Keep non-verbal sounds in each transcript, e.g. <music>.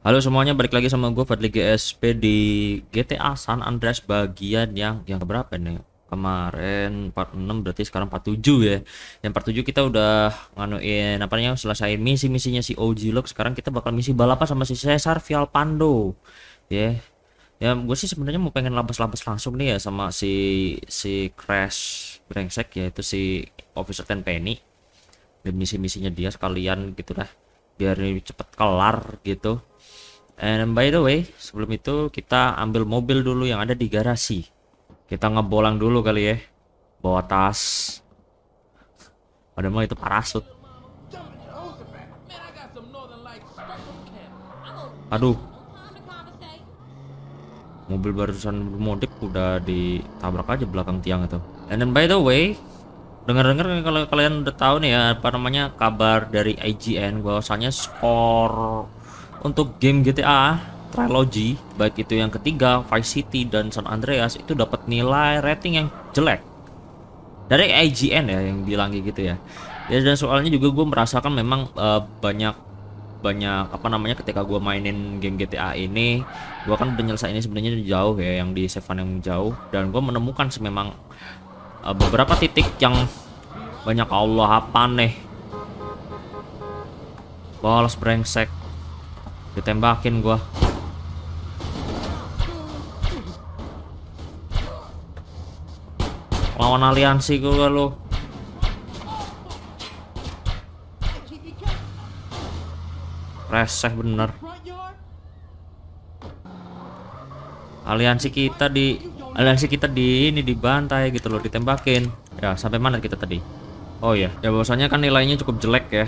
Halo semuanya, balik lagi sama gue Fadli GSP di GTA San Andreas bagian yang yang berapa nih? Kemarin 46 berarti sekarang 47 ya. Yang 47 kita udah nganuin apa namanya selesai misi-misinya si OG Lock. Sekarang kita bakal misi balapan sama si Cesar Vialpando. Ya. Ya gue sih sebenarnya mau pengen labas-labas langsung nih ya sama si si Crash brengsek yaitu si Officer Ten Penny. Dan misi-misinya dia sekalian gitu lah biar cepet kelar gitu and by the way sebelum itu kita ambil mobil dulu yang ada di garasi. Kita ngebolang dulu kali ya bawa tas. Padahal itu parasut. Aduh. Mobil barusan modif udah ditabrak aja belakang tiang itu. And then by the way dengar-dengar kalau kalian udah tahu nih ya apa namanya kabar dari IGN bahwasanya skor untuk game GTA Trilogy baik itu yang ketiga Vice City dan San Andreas itu dapat nilai rating yang jelek. Dari IGN ya yang bilang gitu ya. Ya dan soalnya juga gue merasakan memang uh, banyak banyak apa namanya ketika gue mainin game GTA ini gue kan udah nyelesain ini sebenarnya jauh ya yang di Seven yang jauh. Dan gue menemukan memang uh, beberapa titik yang banyak Allah apa nih bolos brengsek ditembakin gua. Lawan aliansi gua lu? Reseh bener. Aliansi kita di aliansi kita di ini dibantai gitu loh ditembakin. Ya sampai mana kita tadi? Oh ya ya bahwasanya kan nilainya cukup jelek ya.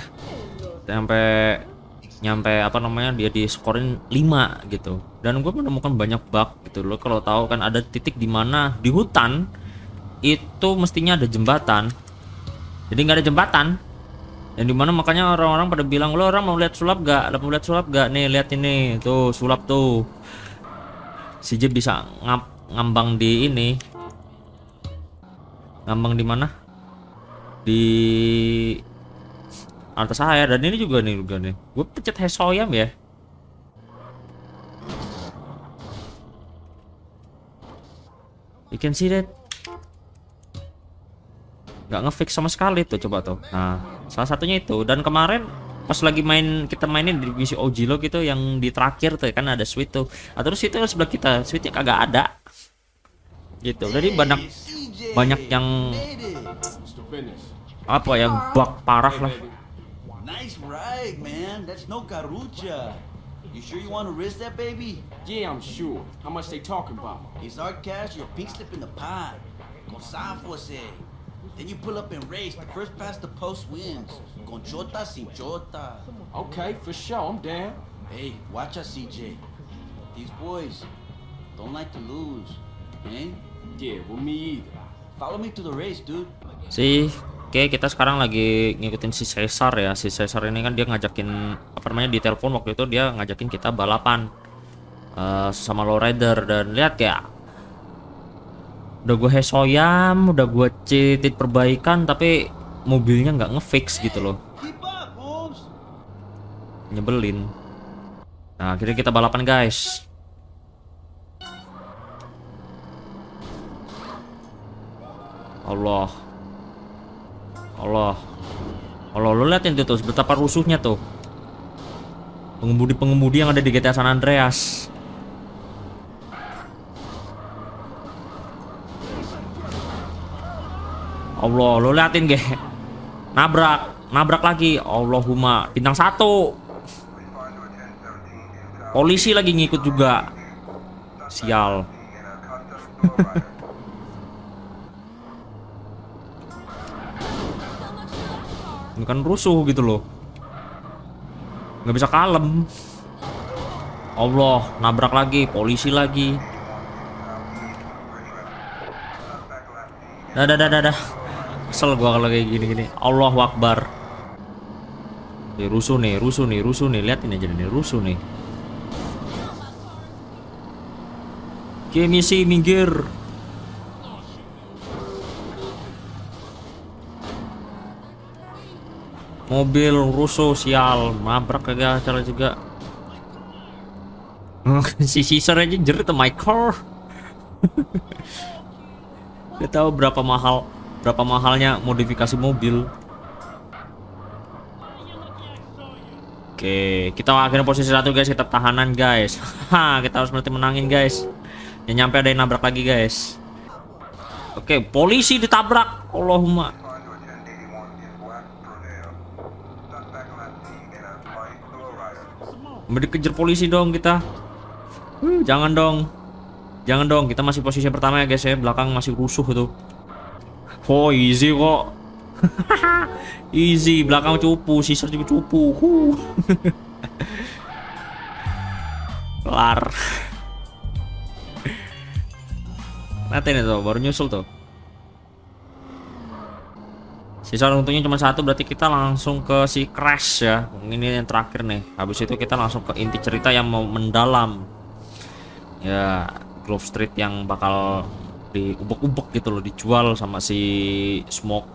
Sampai nyampe apa namanya dia di skorin 5 gitu. Dan gue menemukan banyak bug gitu loh. Kalau tahu kan ada titik di mana di hutan itu mestinya ada jembatan. Jadi nggak ada jembatan. Dan di mana makanya orang-orang pada bilang lo orang mau lihat sulap gak mau lihat sulap gak nih lihat ini tuh sulap tuh. Si J bisa ngap ngambang di ini. Ngambang di mana? Di atas saya dan ini juga nih juga nih. Gue pencet hesoyam ya. You can see that. Nggak ngefix sama sekali tuh coba tuh. Nah salah satunya itu. Dan kemarin pas lagi main kita mainin di misi OG lo gitu yang di terakhir tuh kan ada suite tuh. Atau terus itu sebelah kita suite nya kagak ada. Gitu. Jadi banyak banyak yang apa yang bug parah lah Nice ride, man. That's no carucha. You sure you want to risk that, baby? Yeah, I'm sure. How much they talking about? It's our cash, your pink slip in the pot. Con Sanfose. Then you pull up and race. The first past the post wins. Con chota sin chota. Okay, for sure. I'm down. Hey, watch out, CJ. These boys don't like to lose. Eh? Yeah, well, me either. Follow me to the race, dude. sih oke kita sekarang lagi ngikutin si Caesar ya. Si Caesar ini kan dia ngajakin apa namanya di telepon waktu itu dia ngajakin kita balapan uh, sama lowrider. Dan lihat ya udah gue hesoyam udah gue citit perbaikan tapi mobilnya nggak ngefix gitu loh. Nyebelin. Nah akhirnya kita balapan guys. Allah Allah. Allah lo liatin tuh, tuh betapa rusuhnya tuh. Pengemudi-pengemudi yang ada di GTA San Andreas. Allah lo liatin ge. Nabrak nabrak lagi. Allahumma bintang satu. Polisi lagi ngikut juga. Sial <laughs> ini kan rusuh gitu loh. Nggak bisa kalem. Allah nabrak lagi polisi lagi. Dah dah dah dah dah. Kesel gua kalau kayak gini gini Allah Akbar. Nih, rusuh nih rusuh nih rusuh nih. Lihat ini aja nih rusuh nih. Oke misi minggir Mobil rusuh sial, nabrak kagak acara juga. <laughs> si Caesar aja jerit my car. <laughs> Dia tahu berapa mahal berapa mahalnya modifikasi mobil. Oke, kita akhirnya posisi satu guys, kita tahanan guys. <laughs> Ha, kita harus berarti menangin guys. Ya nyampe ada yang nabrak lagi guys. Oke, polisi ditabrak. Allahumma. Mau dikejar polisi dong kita. Hmm, jangan dong. Jangan dong, kita masih posisi pertama ya guys ya. Belakang masih rusuh tuh. Oh, easy kok. <laughs> easy, belakang cupu, sisa juga cupu. Huh. <laughs> Kelar. Nanti nih tuh, baru nyusul tuh. Sisa untungnya cuma satu berarti kita langsung ke si Crash ya. Ini yang terakhir nih. Habis itu kita langsung ke inti cerita yang mau mendalam. Ya, Grove Street yang bakal diubek-ubek gitu loh, dijual sama si Smoke.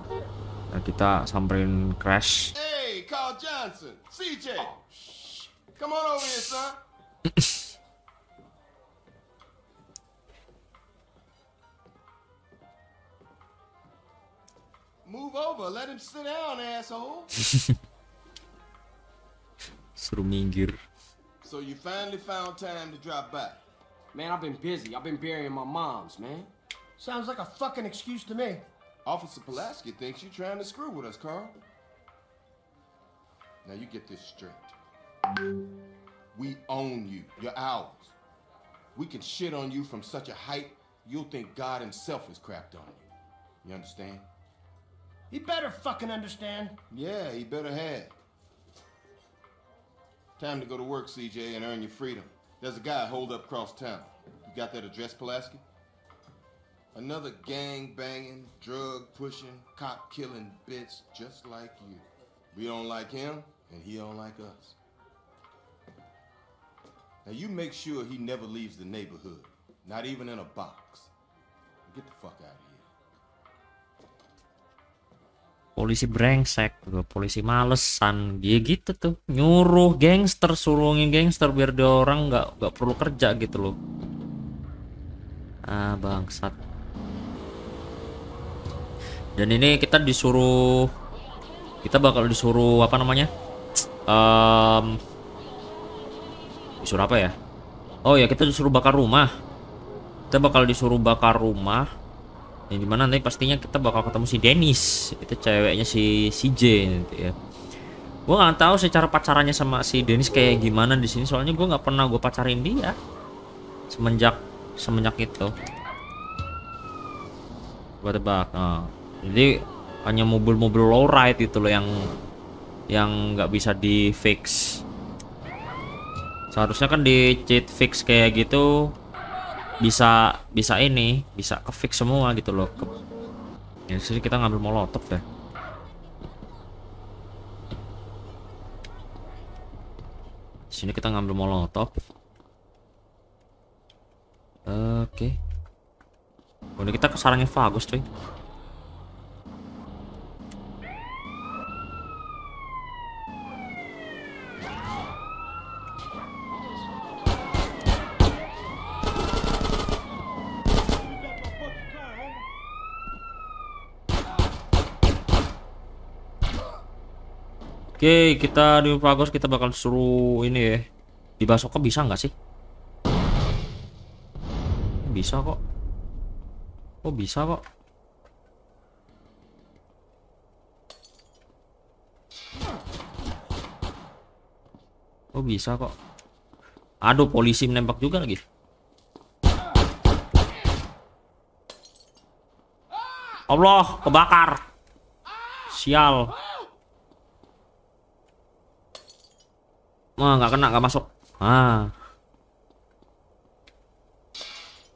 Nah, kita samperin Crash. Hey, Carl Johnson, CJ. Come on over here, son. <laughs> Move over. Let him sit down, asshole. <laughs> Suruh minggir. So you finally found time to drop by. Man, I've been busy. I've been burying my moms, man. Sounds like a fucking excuse to me. Officer Pulaski thinks you're trying to screw with us, Carl. Now you get this straight. We own you. You're ours. We can shit on you from such a height, you'll think God himself has crapped on you. You understand? He better fucking understand. Yeah, he better have. Time to go to work, CJ, and earn your freedom. There's a guy holed up across town. You got that address, Pulaski? Another gang banging, drug pushing, cop killing bitch just like you. We don't like him, and he don't like us. Now you make sure he never leaves the neighborhood, not even in a box. Get the fuck out of here. Polisi brengsek tuh, polisi malesan. Dia gitu tuh nyuruh gangster suruhnya gangster biar dia orang nggak nggak perlu kerja gitu loh. Ah bangsat. Dan ini kita disuruh kita bakal disuruh apa namanya? Em, disuruh apa ya? Oh ya kita disuruh bakar rumah. Kita bakal disuruh bakar rumah yang di mana nanti pastinya kita bakal ketemu si Dennis itu ceweknya si CJ nanti ya. Gue nggak tahu secara pacarannya sama si Dennis kayak gimana di sini soalnya gue nggak pernah gue pacarin dia semenjak semenjak itu. Gue tebak nah, jadi hanya mobil-mobil lowride itu loh yang yang nggak bisa di fix seharusnya kan di cheat fix kayak gitu bisa bisa ini bisa ke fix semua gitu loh. Ke ya sini kita ngambil molotov deh. Sini kita ngambil molotov. Oke. Oh, ini kita ke sarangnya Fagus cuy Oke, kita di Pragos kita bakal suruh ini ya. Di Basoka bisa nggak sih? Bisa kok. Oh, bisa kok. Oh, bisa kok. Aduh, polisi menembak juga lagi. Allah, kebakar. Sial. Wah, nggak kena, nggak masuk. Ah.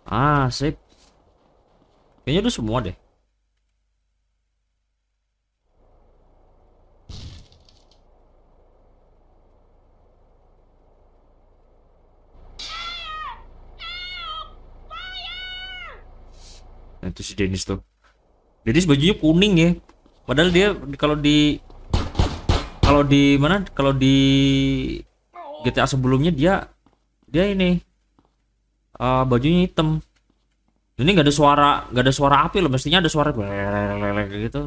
Ah, sip. Kayaknya udah semua deh. Nah, itu si Dennis tuh. Dennis bajunya kuning ya. Padahal dia kalau di kalau di mana? Kalau di GTA sebelumnya dia dia ini eh, bajunya hitam. Ini nggak ada suara nggak ada suara api loh mestinya ada suara gitu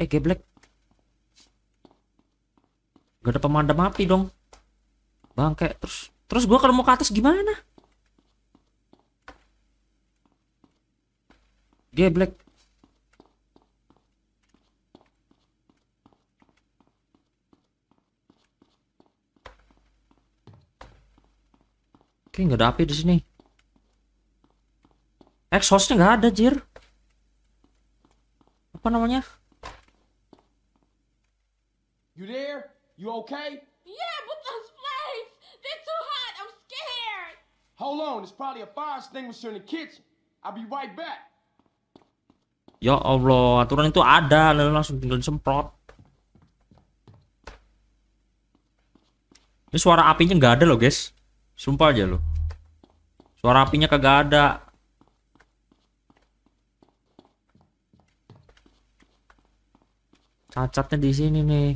eh geblek. Gak ada pemadam api dong. Bangke terus terus gua kalau mau ke atas gimana? Geblek Oke, nggak ada api di sini. Exhaustnya nggak ada, Jir. Apa namanya? You there? You okay? Yeah, but those flames, they're too hot. I'm scared. Hold on, there's probably a fire extinguisher in the kitchen. I'll be right back. Ya Allah, aturan itu ada, lalu langsung tinggal semprot. Ini suara apinya nggak ada loh, guys. Sumpah aja loh. Suara apinya kagak ada. Cacatnya di sini nih.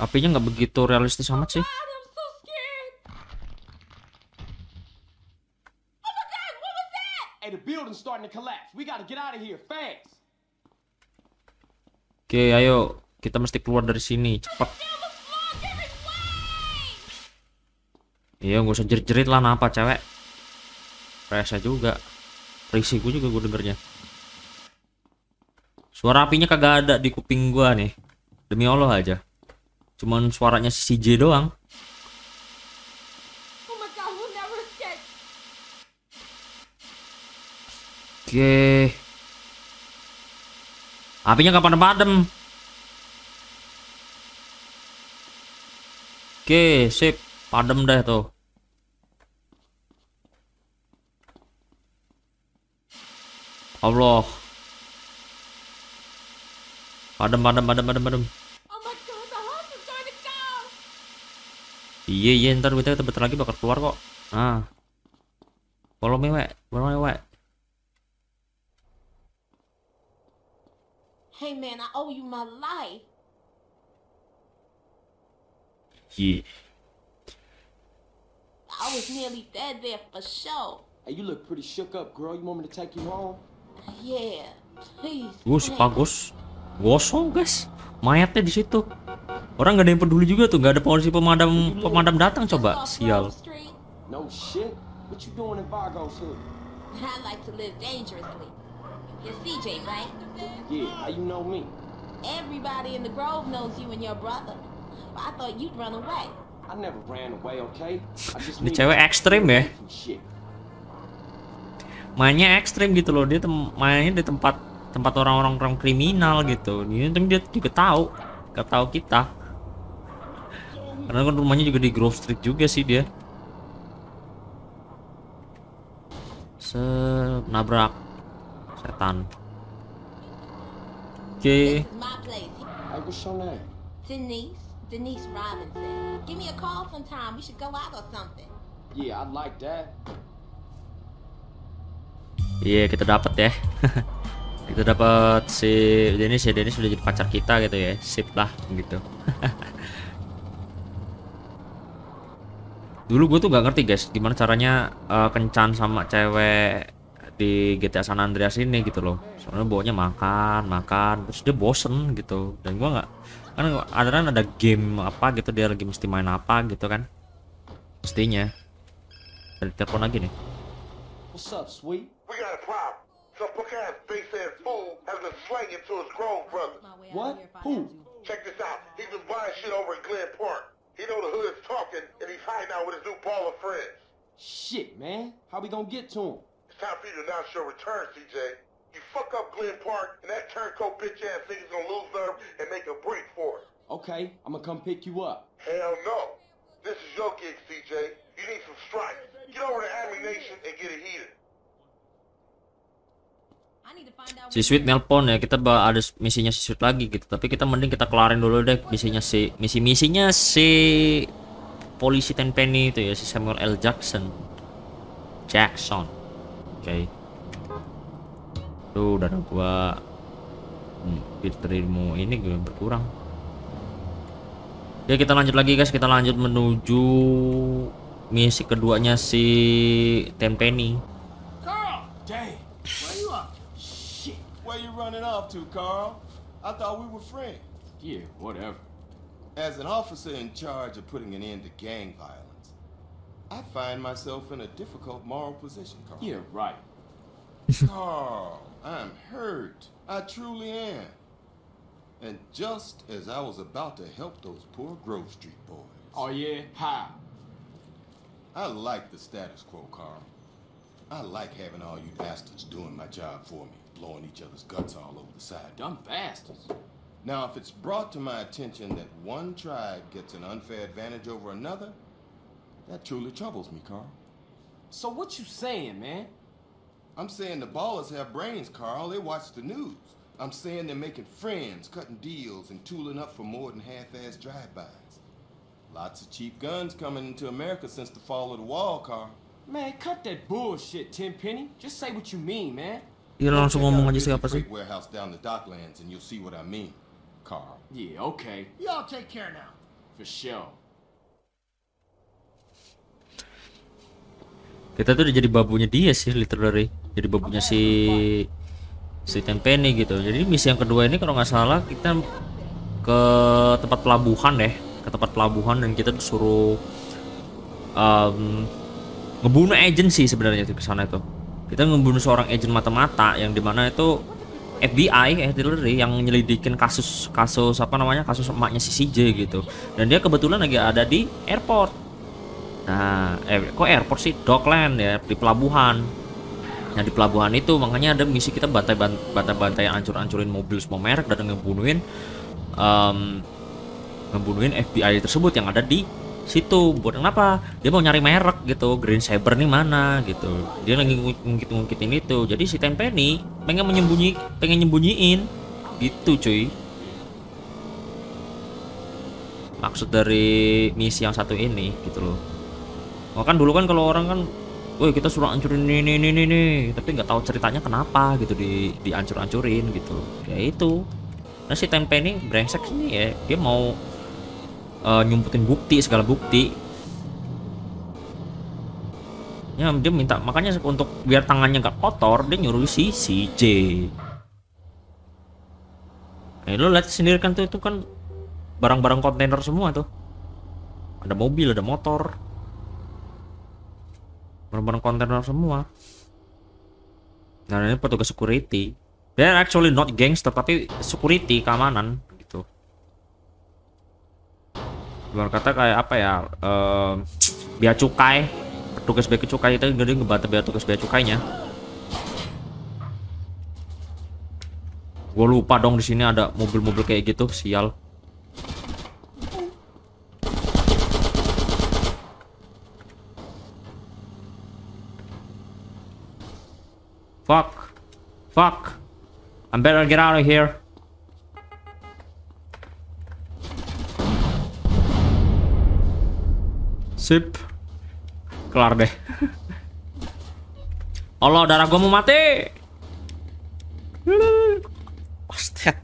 Apinya nggak begitu realistis amat sih. Oke, ayo. Kita mesti keluar dari sini, cepat. Iya, gak usah jerit-jerit lah, napa cewek. Rese juga. Risih gue juga gue dengernya. Suara apinya kagak ada di kuping gua nih. Demi Allah aja. Cuman suaranya si CJ doang. Oke. Apinya kapan padam? Oke, sip. Padam deh tuh. Allah. Padam, padam, padam, padam, padam. My God, the house is going to go. Iya, iya, ntar kita bentar lagi bakal keluar kok. Nah. Follow me, wek. Follow me, wek. Hey man, I owe you my life. Yeah. I was nearly dead there for sure. Hey, you look pretty shook up, girl. You want me to take you home? Yeah, please. Gue si. Pagus gosong guys mayatnya di situ orang nggak ada yang peduli juga tuh nggak ada polisi pemadam pemadam datang coba sial. No shit. What you doing in Vargo's hood? I like to live dangerously. You're CJ, right? Yeah, how you know me? Everybody in the Grove knows you and your brother. I thought you'd run away. I never ran away, okay? I just Ini cewek ekstrim ya. mainnya ekstrim gitu loh. Dia tem- mainnya di tempat tempat orang-orang orang kriminal gitu. Ini untung dia juga tahu. Gak tahu kita. Karena kan rumahnya juga di Grove Street juga sih dia. Senabrak setan. Oke? Denise, Denise Robinson. Give me a call sometime. We should go out or something. Yeah, I'd like that. Iya kita dapat ya. <laughs> kita dapat si Dennis ya Dennis sudah jadi pacar kita gitu ya. Sip lah gitu. <laughs> Dulu gue tuh gak ngerti guys gimana caranya eh, kencan sama cewek di GTA San Andreas ini gitu loh. Soalnya bawanya makan, makan, terus dia bosen gitu. Dan gua nggak kan ada kan ada game apa gitu dia lagi mesti main apa gitu kan. Mestinya. Dari telepon lagi nih. What's up, sweet? We got a problem. Some punk ass face ass fool has been slanging to his grown brother. What? Who? Check this out. He's been buying shit over in Glen Park. He know the hood's talking, and he's hiding out with his new baller friends. Shit, man. How we gonna get to him? It's time for you to announce your return, CJ. You fuck up Glen Park, and that turncoat bitch ass nigga's gonna lose nerve and make a break for it. Okay, I'm gonna come pick you up. Hell no. This is your gig, CJ. You need some stripes. Get over to Army Nation and get it heated. Si Sweet nelpon ya kita ada misinya si Sweet lagi gitu tapi kita mending kita kelarin dulu deh misinya si misi misinya si polisi Tenpenny itu ya si Samuel L Jackson Jackson oke tuh darah gua hmm, filtermu ini gue berkurang ya kita lanjut lagi guys kita lanjut menuju misi keduanya si Tenpenny Carl! Dang. Where you up? Shit. Where you running off to, Carl? I thought we were friends. Yeah, whatever. As an officer in charge of putting an end to gang violence, I find myself in a difficult moral position, Carl. Yeah, right. Carl, I'm hurt. I truly am. And just as I was about to help those poor Grove Street boys, Oh yeah? How? I like the status quo, Carl. I like having all you bastards doing my job for me, blowing each other's guts all over the side. Dumb bastards. Now, if it's brought to my attention that one tribe gets an unfair advantage over another, that truly troubles me, Carl. So what you saying, man? I'm saying the ballers have brains, Carl. They watch the news. I'm saying they're making friends, cutting deals, and tooling up for more than half-assed drive-bys. Lots of cheap guns coming into America since the fall of the wall, Carl. Man, cut that bullshit, Tenpenny. Just say what you mean, man. dia Go langsung check out ngomong a aja busy siapa sih freight warehouse down the docklands, and you'll see what I mean, Carl. Yeah, okay. Y'all take care now. For sure. kita tuh udah jadi babunya dia sih literally jadi babunya si si Tenpenny gitu. Jadi misi yang kedua ini kalau nggak salah kita ke tempat pelabuhan deh. Ke tempat pelabuhan dan kita disuruh um, ngebunuh agensi sebenarnya di sana itu kita ngebunuh seorang agen mata-mata yang di mana itu FBI artillery yang nyelidikin kasus kasus apa namanya kasus emaknya si CJ gitu. Dan dia kebetulan lagi ada di airport. Nah, eh, kok airport sih? Dockland ya, di pelabuhan. Nah, di pelabuhan itu makanya ada misi kita bantai bantai bantai ancur-ancurin mobil semua merek dan ngebunuhin em, ngebunuhin FBI tersebut yang ada di situ. Buat kenapa? Dia mau nyari merek gitu. Green Saber nih mana gitu. Dia lagi ngungkit-ngungkitin itu. Jadi si Tenpenny pengen menyembunyi pengen nyembunyiin gitu, cuy. Maksud dari misi yang satu ini gitu loh. Oh kan dulu kan kalau orang kan, woi kita suruh hancurin ini ini ini, ini. tapi nggak tahu ceritanya kenapa gitu di dihancur-hancurin gitu. Ya itu. Nah si Tempe ini brengsek sih ya, dia mau eh, nyumputin bukti segala bukti. Ya dia minta makanya untuk biar tangannya nggak kotor dia nyuruh si CJ. Nah, lo lihat sendiri kan tuh itu kan barang-barang kontainer semua tuh. Ada mobil, ada motor barang-barang kontainer semua. Nah ini petugas security. They're actually not gangster tapi security keamanan gitu. Luar kata kayak apa ya eh bea cukai. Petugas bea cukai itu jadi ngebantu bea tugas bea cukainya. Gue lupa dong di sini ada mobil-mobil kayak gitu sial Fuck. Fuck. I'm better get out of here. Sip. Kelar deh. <laughs> Allah, darah gua mau mati. Ostet.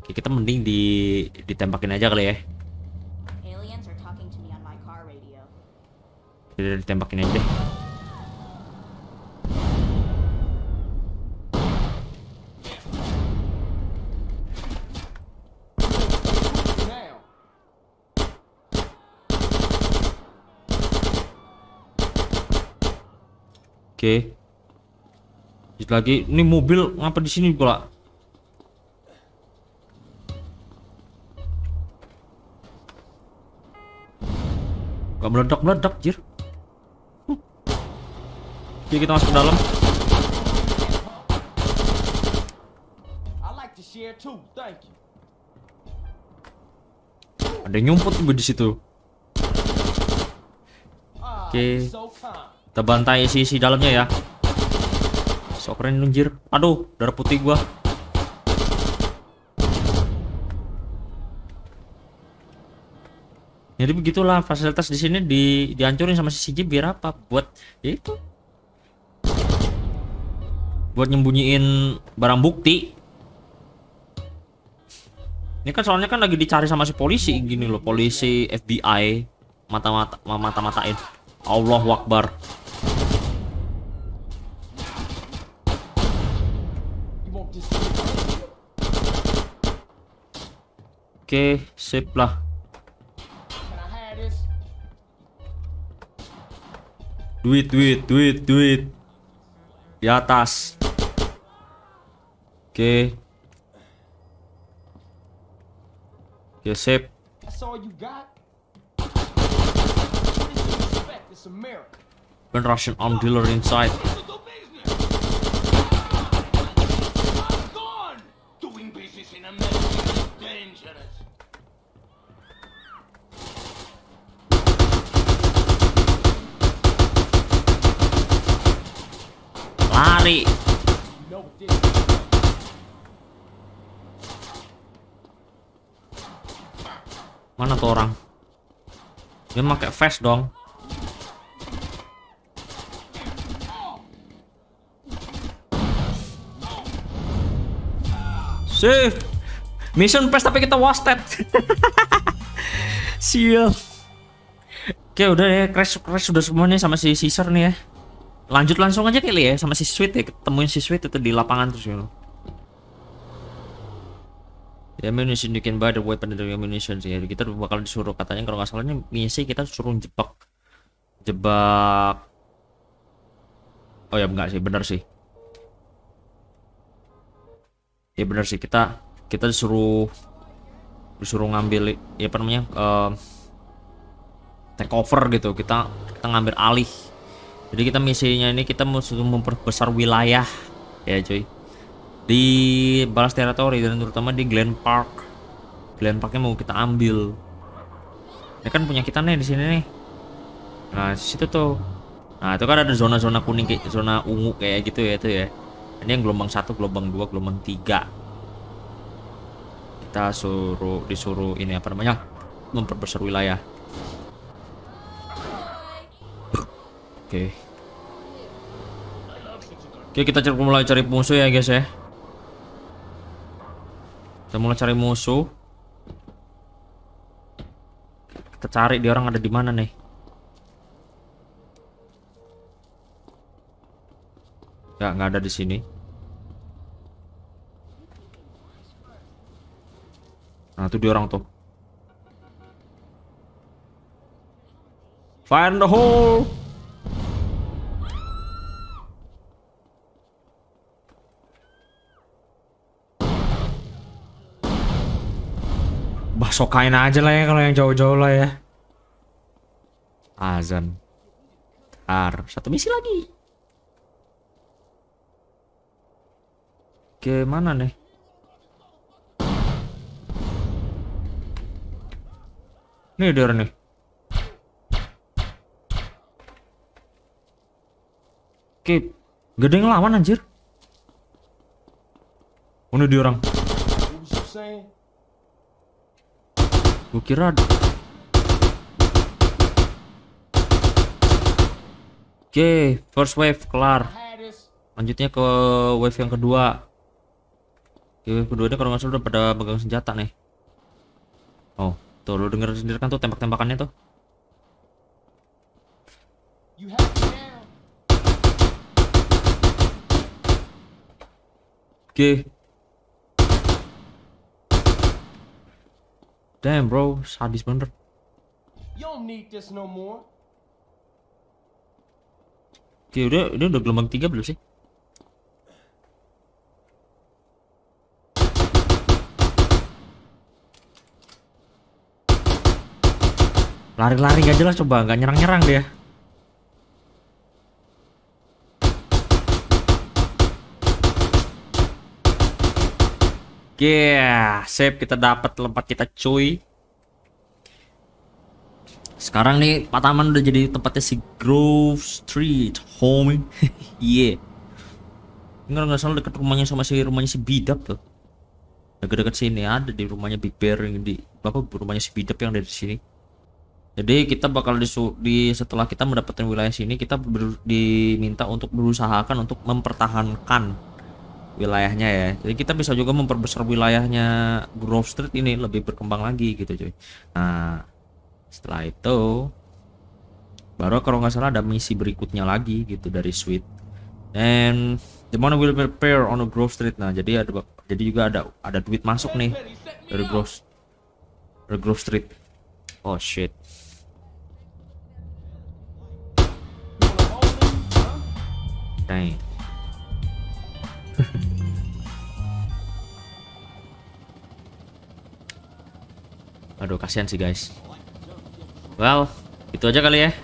Oke, kita mending di ditembakin aja kali ya. Aliens are talking to me on my car radio. Kita ditembakin aja deh. Oke. Lanjut lagi. Ini mobil ngapa di sini pula? Gak meledak-meledak, jir. Huh. Oke, kita masuk ke dalam. Ada yang nyumput juga di situ. Ah, Oke. kind. Kita bantai isi-isi dalamnya ya. So keren anjir. Aduh, darah putih gua. Jadi begitulah fasilitas di sini di dihancurin sama si CJ biar apa? Buat ya itu. buat nyembunyiin barang bukti. Ini kan soalnya kan lagi dicari sama si polisi gini loh, polisi FBI mata-mata mata-matain. Allahu Akbar. Oke, sip lah. Duit, duit, duit, duit. Di atas. Oke. Oke, sip. One Russian arm dealer inside. Doing business in America dangerous. Lari. Mana tuh orang? Dia pakai vest dong. Save. Mission pass tapi kita wasted. <laughs> Sial. Oke udah ya crash crash sudah semuanya sama si Caesar nih ya. Lanjut langsung aja kali ya sama si Sweet ya ketemuin si Sweet itu di lapangan terus know. The ammunition you can buy the weapon the ammunition sih. Jadi kita bakal disuruh katanya kalau nggak salah ini misi kita suruh jebak jebak Oh ya enggak sih, benar sih. Ya benar sih kita kita disuruh disuruh ngambil ya apa namanya eh, take over gitu. Kita kita ngambil alih. Jadi kita misinya ini kita musuh memperbesar wilayah ya cuy di balas teritori dan terutama di Glen Park. Glen Parknya mau kita ambil. Ini kan punya kita nih di sini nih. Nah, situ tuh. Nah, itu kan ada zona-zona kuning zona ungu kayak gitu ya itu ya. Ini yang gelombang satu, gelombang dua, gelombang tiga. Kita suruh disuruh ini apa namanya? Memperbesar wilayah. Oke. Oke, kita cari- mulai cari musuh ya, guys ya. Kita mulai cari musuh. Kita cari dia orang ada di mana nih. Ya, nggak ada di sini. Nah, itu dia orang tuh. Find the hole. Basokain aja lah ya kalau yang jauh-jauh lah ya. Azan. Tar, satu misi lagi. Oke, mana nih? Nih dia orang nih. Oke, gede yang lawan anjir. Oh, ini dia orang. Gue kira Oke, first wave kelar. Lanjutnya ke wave yang kedua. Oke, wave kedua ini kalau nggak salah udah pada pegang senjata nih. Oh, tuh lu denger sendiri kan tuh tembak-tembakannya tuh. Oke. Damn bro, sadis bener. You don't need this no more. Oke, udah, ini udah gelombang tiga belum sih? Lari-lari gak jelas coba, nggak nyerang-nyerang dia. Yeah, save kita dapat tempat kita cuy. Sekarang nih Pak Taman udah jadi tempatnya si Grove Street, homie. <laughs> Iya. Enggak nggak salah deket rumahnya sama si rumahnya si Bidap tuh. Deket-deket sini ada di rumahnya Big Bear yang di apa rumahnya si Bidap yang ada di sini. Jadi kita bakal disu di setelah kita mendapatkan wilayah sini kita ber- diminta untuk berusahakan untuk mempertahankan wilayahnya ya. Jadi kita bisa juga memperbesar wilayahnya Grove Street ini lebih berkembang lagi gitu cuy. Nah, setelah itu baru kalau nggak salah ada misi berikutnya lagi gitu dari Sweet. And the money will prepare on the Grove Street. Nah, jadi ada jadi juga ada ada duit masuk nih dari Grove dari Grove Street. Oh shit. <laughs> Aduh, kasihan sih guys. Well, itu aja kali ya.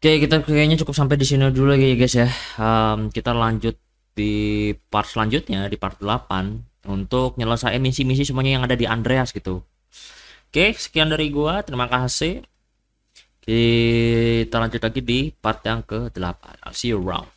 Oke, kita kayaknya cukup sampai di sini dulu ya guys ya. Um, kita lanjut di part selanjutnya di part 8 untuk nyelesain misi-misi semuanya yang ada di Andreas gitu. Oke, sekian dari gua. Terima kasih. Kita lanjut lagi di part yang ke-8. I'll see you around.